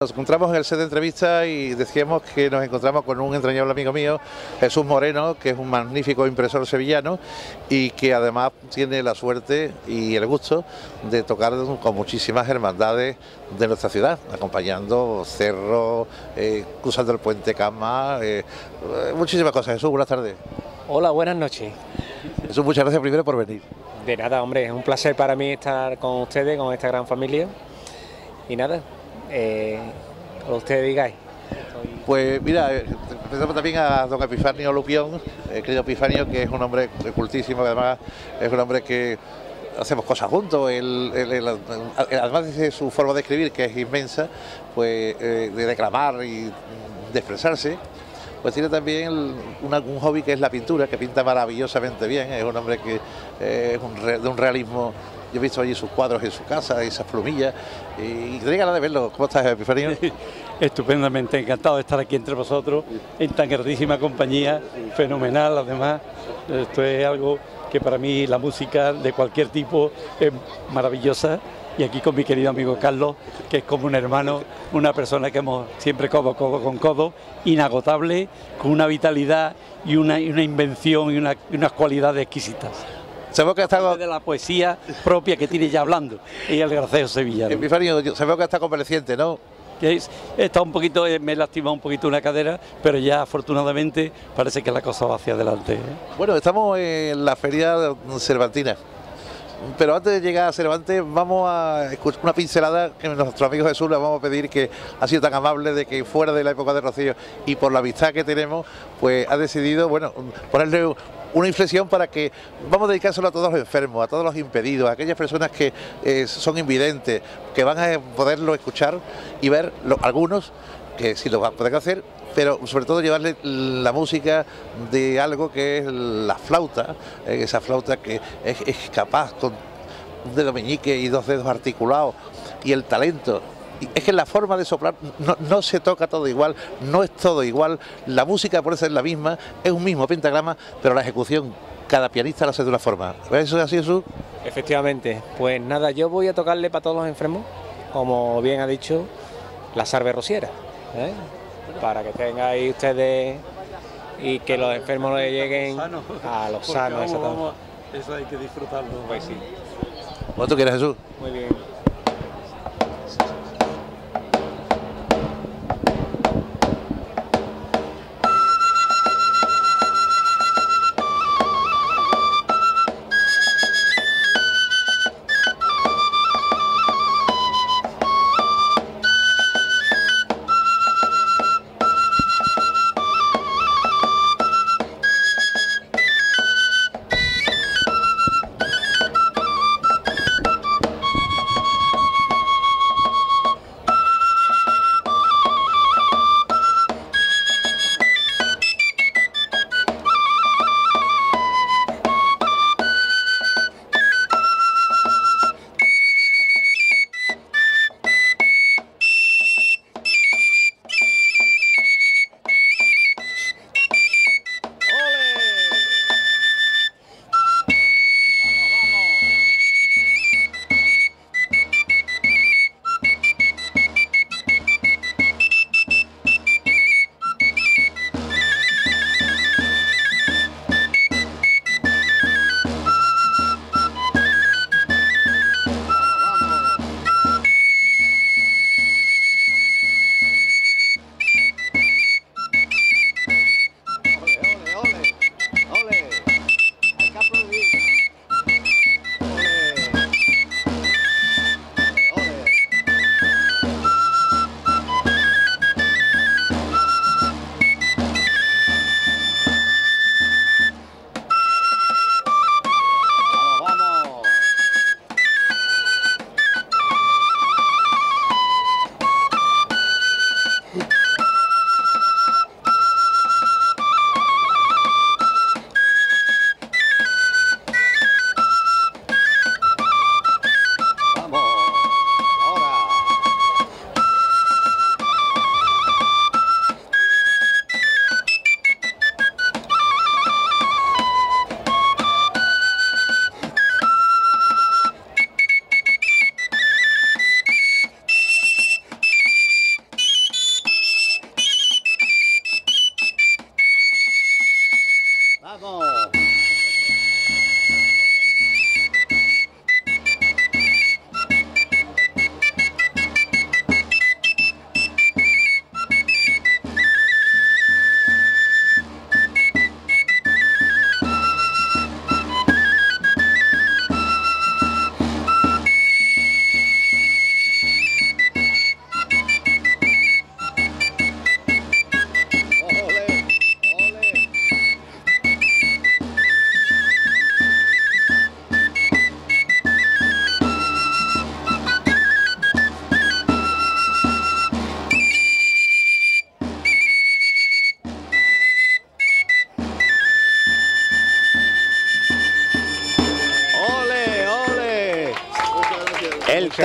Nos encontramos en el set de entrevista y decíamos que nos encontramos con un entrañable amigo mío, Jesús Moreno, que es un magnífico impresor sevillano y que además tiene la suerte y el gusto de tocar con muchísimas hermandades de nuestra ciudad, acompañando Cerro, eh, cruzando el puente Cama, eh, muchísimas cosas. Jesús, buenas tardes. Hola, buenas noches. Jesús, muchas gracias primero por venir. De nada, hombre, es un placer para mí estar con ustedes, con esta gran familia. Y nada, eh, ustedes digáis. Pues mira, eh, presentamos también a don Epifanio Lupión, eh, querido Epifanio, que es un hombre cultísimo, que además es un hombre que hacemos cosas juntos, él- él- además de su forma de escribir, que es inmensa, pues eh, de declamar y de expresarse, pues tiene también el- un hobby que es la pintura, que pinta maravillosamente bien, es un hombre que eh, es un de un realismo, yo he visto allí sus cuadros en su casa, esas plumillas, y tenía ganas de verlo. ¿Cómo estás, Epifanio? Estupendamente, encantado de estar aquí entre vosotros, en tan grandísima compañía, fenomenal además. Esto es algo que para mí la música de cualquier tipo es maravillosa. Y aquí con mi querido amigo Carlos, que es como un hermano, una persona que hemos siempre codo, codo con codo, inagotable, con una vitalidad y una, una invención y unas cualidades exquisitas. Sabemos que está de la poesía propia que tiene ya hablando, y el graceo sevillano. Epifanio, yo- sabemos que está convaleciente, ¿no? que está un poquito, eh, me he lastimado un poquito una cadera, pero ya afortunadamente parece que la cosa va hacia adelante. ¿eh? Bueno, estamos en la feria cervantina. Pero antes de llegar a Cervantes, vamos a escuchar una pincelada que nuestro amigo Jesús le vamos a pedir que ha sido tan amable de que fuera de la época de Rocío y por la amistad que tenemos, pues ha decidido, bueno, ponerle una inflexión para que vamos a dedicárselo a todos los enfermos, a todos los impedidos, a aquellas personas que eh, son invidentes, que van a poderlo escuchar y ver lo- algunos que sí lo van a poder hacer, pero sobre todo llevarle la música de algo que es la flauta, eh, esa flauta que es, es capaz con un dedo meñique y dos dedos articulados y el talento. Es que la forma de soplar no, no se toca todo igual, no es todo igual, la música puede ser la misma, es un mismo pentagrama, pero la ejecución cada pianista la hace de una forma. ¿Eso es así, Jesús? Efectivamente, pues nada, yo voy a tocarle para todos los enfermos, como bien ha dicho, la salve rociera, ¿eh? para que tengáis ustedes y que los enfermos le lleguen a los sanos. eso hay que disfrutarlo. Pues sí. ¿Cuánto quieres, Jesús? Muy bien.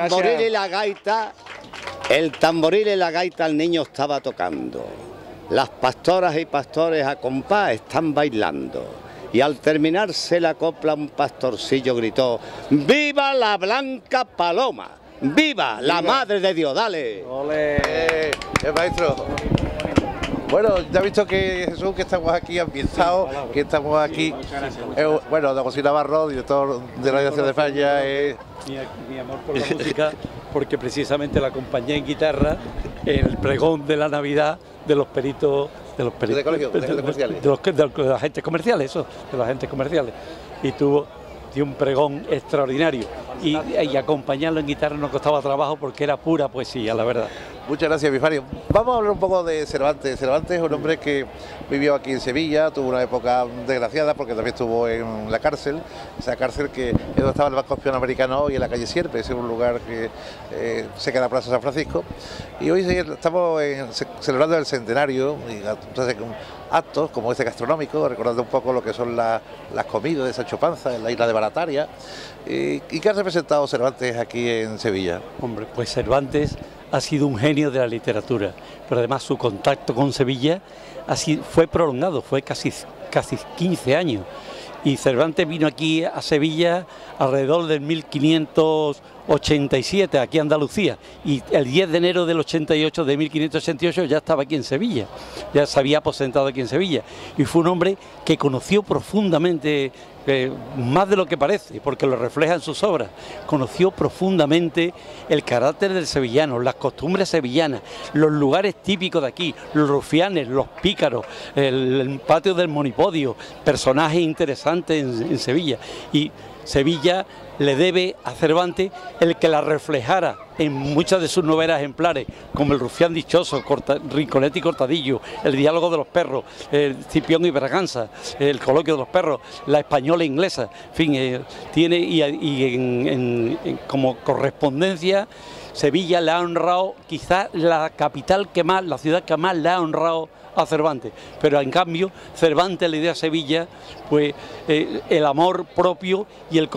Tamboril y la gaita, el tamboril y la gaita el niño estaba tocando. Las pastoras y pastores a compás están bailando. Y al terminarse la copla un pastorcillo gritó, ¡Viva la blanca paloma! ¡Viva, la madre de Dios! ¡Dale! ¡Ole! Eh, maestro. Bueno, ya he visto que Jesús, que estamos aquí ambientados, que estamos aquí. Eh, bueno, de José Navarro, director de la Nación de España. Eh. Mi, amor por la música, porque precisamente la acompañé en guitarra en el pregón de la Navidad de los peritos de los peritos de, de, de, comerciales. los, de los agentes comerciales, eso, de los agentes comerciales. Y tuvo un pregón extraordinario. Y, acompañarlo en guitarra no costaba trabajo porque era pura poesía, la verdad. Muchas gracias, Bifario. Vamos a hablar un poco de Cervantes. Cervantes es un hombre que vivió aquí en Sevilla, tuvo una época desgraciada porque también estuvo en la cárcel, esa cárcel que es donde estaba el Banco Espión Americano y en la calle Sierpe, es un lugar que eh, se queda Plaza San Francisco. Y hoy estamos celebrando el centenario, y entonces actos como este gastronómico, recordando un poco lo que son las comidas de Sancho Panza en la isla de Barataria. ¿Y qué ha representado Cervantes aquí en Sevilla? Hombre, pues Cervantes ha sido un genio de la literatura, pero además su contacto con Sevilla fue prolongado, fue casi, casi 15 años. Y Cervantes vino aquí a Sevilla alrededor del 1587, aquí a Andalucía, y el 10 de enero del 88, de 1588, ya estaba aquí en Sevilla, ya se había aposentado aquí en Sevilla. Y fue un hombre que conoció profundamente más de lo que parece, porque lo refleja en sus obras. Conoció profundamente el carácter del sevillano, las costumbres sevillanas, los lugares típicos de aquí, los rufianes, los pícaros, el, patio del monipodio, personajes interesantes en Sevilla. Y Sevilla le debe a Cervantes el que la reflejara en muchas de sus novelas ejemplares, como El Rufián Dichoso, Corta, Rinconete y Cortadillo, El Diálogo de los Perros, el Cipión y Braganza, El Coloquio de los Perros, La Española e Inglesa, en fin, eh, tiene y, como correspondencia Sevilla le ha honrado quizás la capital que más, la ciudad que más le ha honrado a Cervantes, pero en cambio Cervantes le dio a Sevilla pues eh, el amor propio y, el,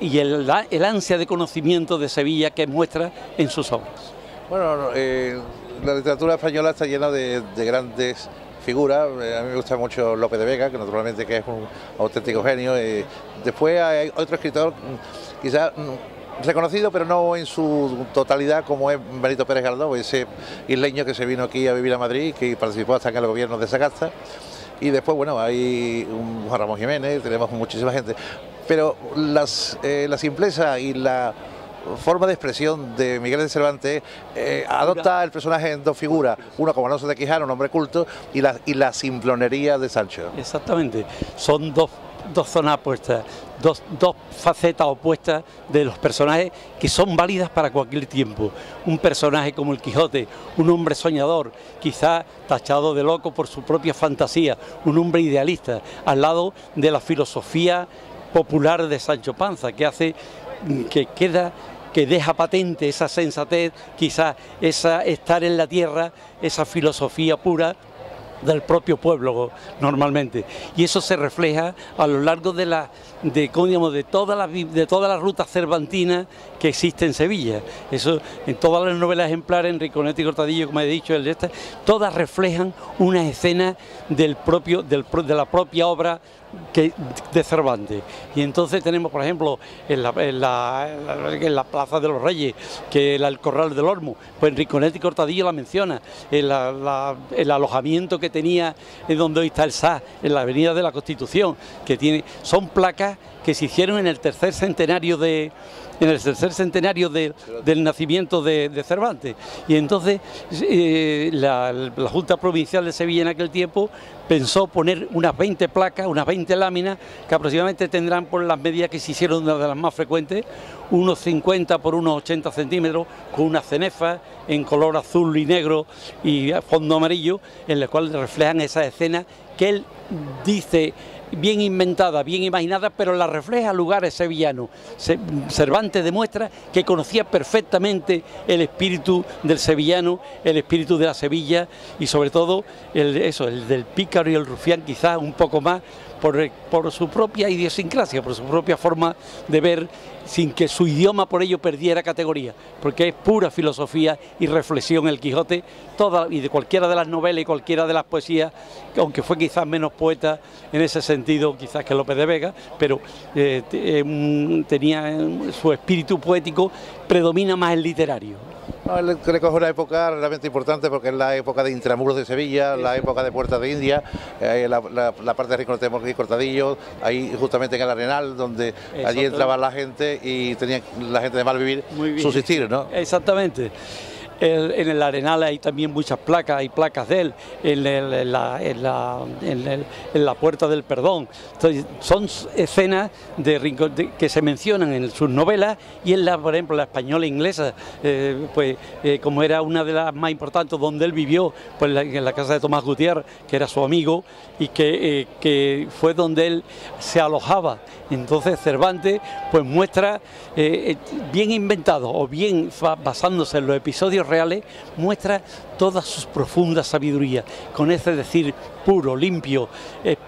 y el, ansia de conocimiento de Sevilla que muestra en sus obras. Bueno, eh, la literatura española está llena de, grandes figuras. Eh, a mí me gusta mucho López de Vega, que naturalmente que es un auténtico genio. después hay otro escritor, quizás reconocido, pero no en su totalidad, como es Benito Pérez Galdós, ese isleño que se vino aquí a vivir a Madrid, que participó hasta en el gobierno de Sagasta. Y después, bueno, hay un Juan Ramón Jiménez, tenemos muchísima gente. Pero las, eh, la simpleza y la forma de expresión de Miguel de Cervantes eh, adopta el personaje en dos figuras, uno como Alonso de Quijano, un hombre culto, y la, y la simplonería de Sancho. Exactamente, son dos dos zonas opuestas, dos, dos, facetas opuestas de los personajes que son válidas para cualquier tiempo. Un personaje como el Quijote, un hombre soñador, quizá tachado de loco por su propia fantasía, un hombre idealista, al lado de la filosofía popular de Sancho Panza, que hace que queda que deja patente esa sensatez, quizá esa estar en la tierra, esa filosofía pura del propio pueblo normalmente. Y eso se refleja a lo largo de la de, de todas las de rutas cervantinas que existen en Sevilla. Eso en todas las novelas ejemplares, en Riconetti y Cortadillo, como he dicho, el de esta, todas reflejan una escena del propio del, de la propia obra que, de Cervantes. Y entonces tenemos, por ejemplo, en la, en la, Plaza de los Reyes, que el, el Corral del Olmo, pues Riconetti y Cortadillo la menciona, el, el alojamiento que tenía en donde hoy está el SA, en la Avenida de la Constitución, que tiene, son placas que se hicieron en el tercer centenario de, en el tercer centenario del nacimiento de, Cervantes. Y entonces eh, la, Junta Provincial de Sevilla en aquel tiempo pensó poner unas 20 placas, unas 20 láminas, que aproximadamente tendrán por las medidas que se hicieron una de las más frecuentes, unos 50 por unos 80 centímetros, con una cenefa en color azul y negro y fondo amarillo, en la cual reflejan esa escena que él dice bien inventada, bien imaginada, pero la refleja lugares sevillanos. Cervantes demuestra que conocía perfectamente el espíritu del sevillano, el espíritu de la Sevilla y sobre todo el, eso, el del pícaro y el rufián quizás un poco más, por, su propia idiosincrasia, por su propia forma de ver sin que su idioma por ello perdiera categoría, porque es pura filosofía y reflexión el Quijote, toda, y de cualquiera de las novelas y cualquiera de las poesías, aunque fue quizás menos poeta en ese sentido, quizás que López de Vega, pero eh, eh, tenía su espíritu poético, predomina más el literario. No, el Greco es una época realmente importante porque es la época de Intramuros de Sevilla, la época de Puertas de India, eh, la, parte de Ricortemos y Cortadillo, ahí justamente en el Arenal, donde allí entraba la gente y tenía la gente de mal vivir subsistir, ¿no? Exactamente en el Arenal hay también muchas placas, hay placas de él, en, la, Puerta del Perdón. son escenas de, que se mencionan en sus novelas y en la, por ejemplo, la española e inglesa, eh, pues eh, como era una de las más importantes donde él vivió, pues en la casa de Tomás Gutiérrez, que era su amigo y que, eh, que fue donde él se alojaba. Entonces Cervantes pues muestra bien inventado o bien basándose en los episodios reales, muestra toda su profunda sabiduría, con ese decir puro, limpio,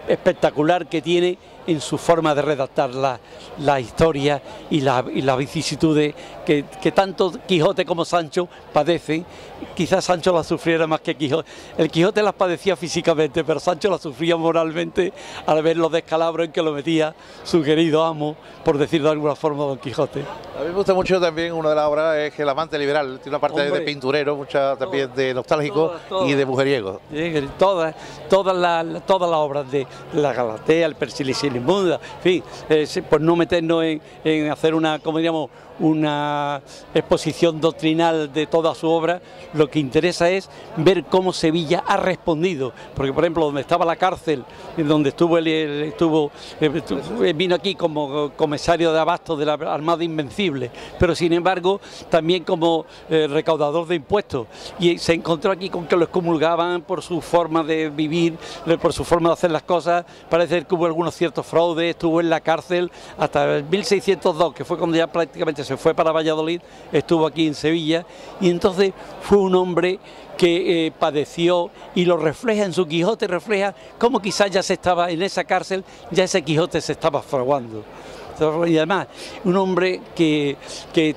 espectacular que tiene en su forma de redactar la, historia y la, y vicisitudes que, tanto Quijote como Sancho padecen. Quizás Sancho las sufriera más que Quijote. El Quijote las padecía físicamente, pero Sancho las sufría moralmente al ver los descalabros en que lo metía su querido amo, por decir de alguna forma, Don Quijote. A mí me gusta mucho también una de las obras es El amante liberal, tiene una parte de pinturero, mucha también de nostálgico y de mujeriego. todas, todas las todas las obras de la Galatea, el En fin, eh, por no meternos en, hacer una, como diríamos, una exposición doctrinal de toda su obra, lo que interesa es ver cómo Sevilla ha respondido, porque por ejemplo donde estaba la cárcel, donde estuvo él, estuvo, eh, vino aquí como comisario de abasto de la Armada Invencible, pero sin embargo también como eh, recaudador de impuestos. Y se encontró aquí con que lo excomulgaban por su forma de vivir, por su forma de hacer las cosas, parece que hubo algunos ciertos fraude, estuvo en la cárcel hasta el 1602, que fue cuando ya prácticamente se fue para Valladolid, estuvo aquí en Sevilla, y entonces fue un hombre que eh, padeció y lo refleja en su Quijote, refleja cómo quizás ya se estaba en esa cárcel, ya ese Quijote se estaba fraguando y además un hombre que,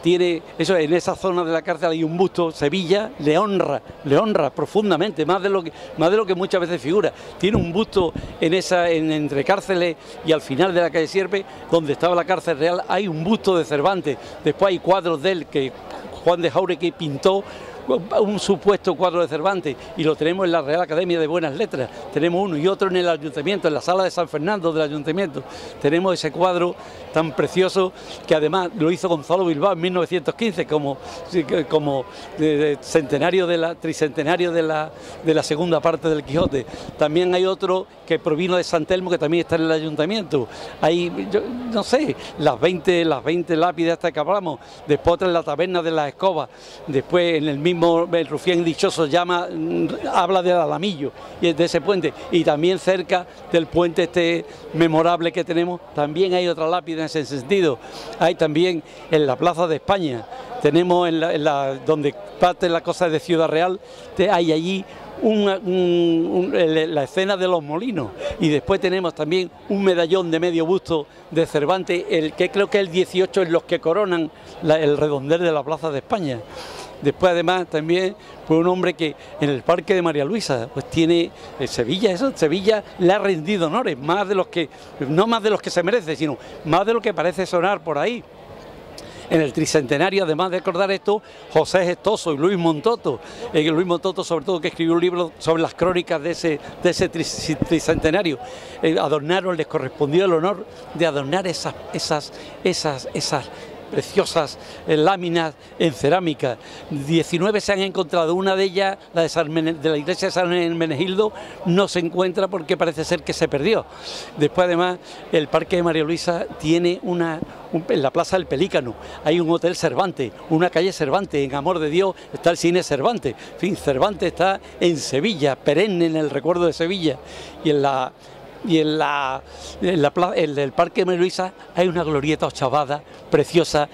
tiene, eso en esa zona de la cárcel hay un busto, Sevilla le honra, le honra profundamente, más de lo que, más de lo que muchas veces figura. Tiene un busto en esa, en, entre cárceles y al final de la calle Sierpe, donde estaba la cárcel real, hay un busto de Cervantes, después hay cuadros de él que Juan de Jauregui pintó un supuesto cuadro de Cervantes y lo tenemos en la Real Academia de Buenas Letras, tenemos uno y otro en el ayuntamiento, en la sala de San Fernando del ayuntamiento, tenemos ese cuadro tan precioso que además lo hizo Gonzalo Bilbao en 1915 como, como centenario de la, tricentenario de la, de la segunda parte del Quijote. También hay otro que provino de San Telmo que también está en el ayuntamiento. Hay, no sé, las 20, las 20 lápidas hasta que hablamos, después otra en la taberna de la escoba, después en el mismo el rufián dichoso llama, mm, habla del Alamillo y de ese puente. Y también cerca del puente este memorable que tenemos, también hay otra lápida ese sentido. Hay también en la Plaza de España, tenemos en la, donde parte la cosa de Ciudad Real, hay allí la escena de los molinos y después tenemos también un medallón de medio busto de Cervantes, el que creo que es el 18 en los que coronan el redondel de la Plaza de España. Después además también fue un hombre que en el Parque de María Luisa pues tiene eh, Sevilla, eso Sevilla le ha rendido honores, más de los que no más de los que se merece, sino más de lo que parece sonar por ahí en el tricentenario, además de recordar esto, José Gestoso y Luis Montoto. Eh, Luis Montoto, sobre todo, que escribió un libro sobre las crónicas de ese, tricentenario. Eh, adornaron, les correspondió el honor de adornar esas, esas, esas, esas preciosas eh, láminas en cerámica. 19 se han encontrado, una de ellas, la de, la iglesia de San Menegildo, no se encuentra porque parece ser que se perdió. Después además el Parque de María Luisa tiene una, en la Plaza del Pelícano, hay un hotel Cervantes, una calle Cervantes, en Amor de Dios está el cine Cervantes, en fin, Cervantes está en Sevilla, perenne en el recuerdo de Sevilla y en la y en, la, en, el Parque de hay una glorieta ochavada preciosa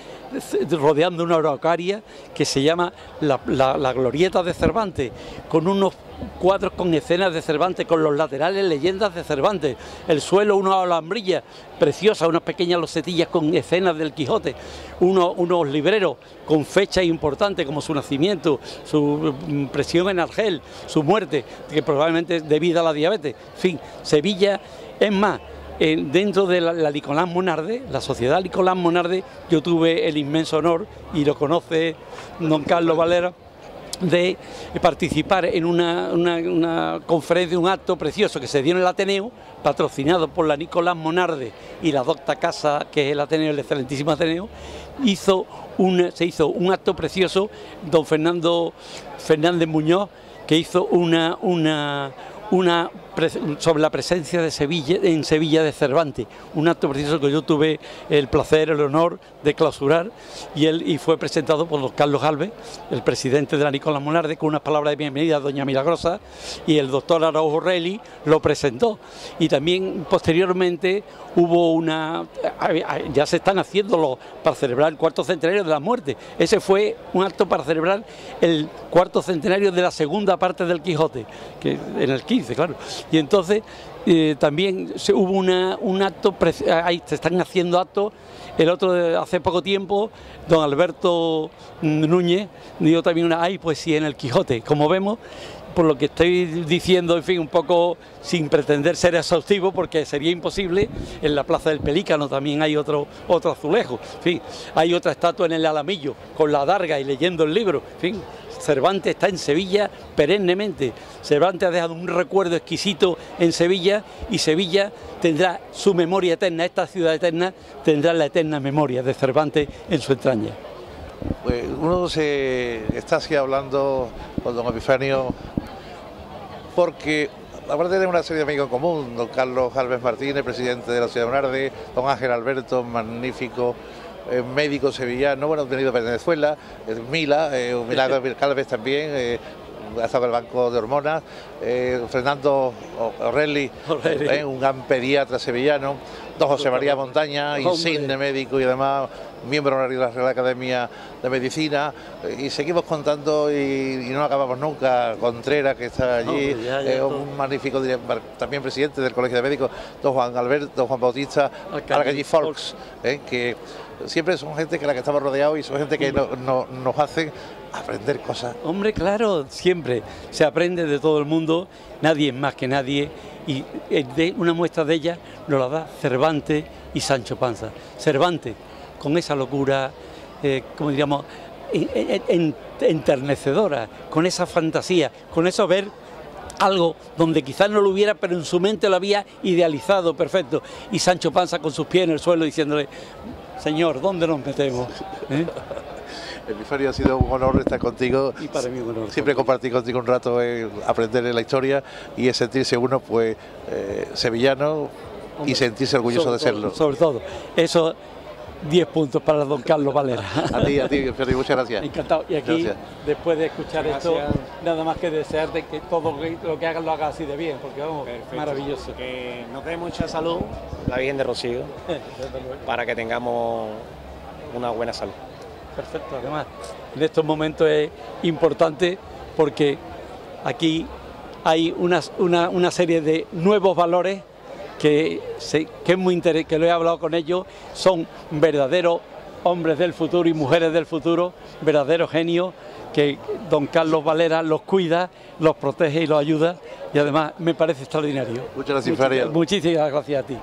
rodeando una araucaria que se llama la, la Glorieta de Cervantes, con unos cuadros con escenas de Cervantes, con los laterales leyendas de Cervantes, el suelo una alambrilla preciosa, unas pequeñas losetillas con escenas del Quijote, unos libreros con fechas importantes como su nacimiento, su mm, presión en argel, su muerte, que probablemente es debida a la diabetes, en fin, Sevilla es más, dentro de la, la, Nicolás Monarde, la sociedad Nicolás Monarde, yo tuve el inmenso honor, y lo conoce don Carlos Valera, de participar en una, conferencia, un acto precioso que se dio en el Ateneo, patrocinado por la Nicolás Monarde y la docta Casa, que es el Ateneo, el excelentísimo Ateneo, hizo se hizo un acto precioso, don Fernando Fernández Muñoz, que hizo una, una, una sobre la presencia de Sevilla en Sevilla de Cervantes, un acto precioso que yo tuve el placer, el honor de clausurar y él y fue presentado por don Carlos Alves, el presidente de la Nicolás Monarde, con unas palabras de bienvenida a doña Milagrosa y el doctor Araujo Relli lo presentó y también posteriormente hubo una ya se están haciéndolo para celebrar el cuarto centenario de la muerte. Ese fue un acto para celebrar el cuarto centenario de la segunda parte del Quijote, que en el 15, claro. Y entonces eh, también se, hubo un acto, ahí se están haciendo actos, el otro hace poco tiempo, don Alberto Núñez dio también una, hay poesía en el Quijote, como vemos, por lo que estoy diciendo, en fin, un poco sin pretender ser exhaustivo, porque sería imposible, en la Plaza del Pelícano también hay otro, otro azulejo, en fin, hay otra estatua en el Alamillo, con la darga y leyendo el libro, en fin, Cervantes está en Sevilla perennemente. Cervantes ha dejado un recuerdo exquisito en Sevilla y Sevilla tendrá su memoria eterna, esta ciudad eterna tendrá la eterna memoria de Cervantes en su entraña. Pues uno se está así hablando con don Epifanio porque aparte de una serie de amigos en común, don Carlos Alves Martínez, presidente de la ciudad de Monarde, don Ángel Alberto, magnífico eh, médico sevillano, bueno, venido de Venezuela, Mila, eh, milagro vez también, eh, ha estado en el banco de hormonas, Fernando Orelli, un gran pediatra sevillano, don José María Montaña, insigne médico y además miembro honorario de la Real Academia de Medicina, y seguimos contando y, no acabamos nunca. Contreras, que está allí, un magnífico también presidente del Colegio de Médicos, don Juan Alberto, don Juan Bautista, Alcañí Folks, que siempre son gente que la que estamos rodeados y son gente que nos hace aprender cosas. Hombre, claro, siempre se aprende de todo el mundo, nadie es más que nadie y eh, una muestra de ella nos la da Cervantes y Sancho Panza. Cervantes, con esa locura, eh, como diríamos, enternecedora, con esa fantasía, con eso ver algo donde quizás no lo hubiera, pero en su mente lo había idealizado perfecto. Y Sancho Panza con sus pies en el suelo diciéndole, Señor, ¿dónde nos metemos? ¿Eh? Epifanio, ha sido un honor estar contigo. Y para mí un honor. Siempre compartir contigo un rato, aprender en la historia y sentirse uno, pues, eh, sevillano y sentirse orgulloso de serlo. sobre todo. Eso 10 puntos para don Carlos Valera. a ti, a ti, muchas gracias. Encantado. Y aquí, después de escuchar esto, nada más que desearte que todo lo que hagas lo hagas así de bien, porque vamos, maravilloso. Que nos dé mucha salud, la Virgen de Rocío, para que tengamos una buena salud. Perfecto, además, en estos momentos es importante porque aquí hay una, una serie de nuevos valores que, que es muy que lo he hablado con ellos, son verdaderos hombres del futuro y mujeres del futuro, verdaderos genios, que don Carlos Valera los cuida, los protege y los ayuda, y además me parece extraordinario. Muchas gracias, Muchísimas gracias a ti.